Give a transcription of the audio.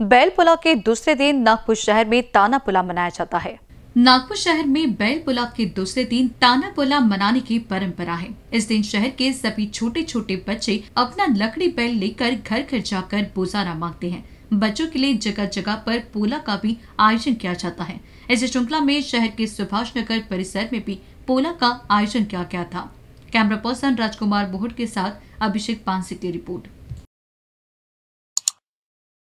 बैलपुला के दूसरे दिन नागपुर शहर में ताना पुला मनाया जाता है। नागपुर शहर में बैलपुला के दूसरे दिन ताना पुला मनाने की परंपरा है। इस दिन शहर के सभी छोटे छोटे बच्चे अपना लकड़ी बैल लेकर घर घर जाकर बोजारा मांगते हैं। बच्चों के लिए जगह जगह पर पोला का भी आयोजन किया जाता है। इस श्रृंखला में शहर के सुभाष नगर परिसर में भी पोला का आयोजन किया गया था। कैमरा पर्सन राजकुमार बोहट के साथ अभिषेक पांसे की रिपोर्ट।